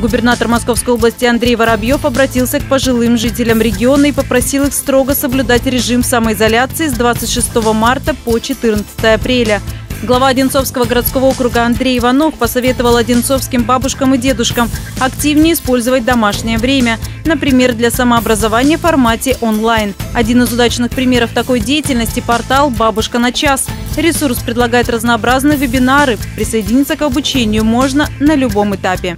Губернатор Московской области Андрей Воробьев обратился к пожилым жителям региона и попросил их строго соблюдать режим самоизоляции с 26 марта по 14 апреля. Глава Одинцовского городского округа Андрей Иванов посоветовал одинцовским бабушкам и дедушкам активнее использовать домашнее время, например, для самообразования в формате онлайн. Один из удачных примеров такой деятельности – портал «Бабушка на час». Ресурс предлагает разнообразные вебинары. Присоединиться к обучению можно на любом этапе.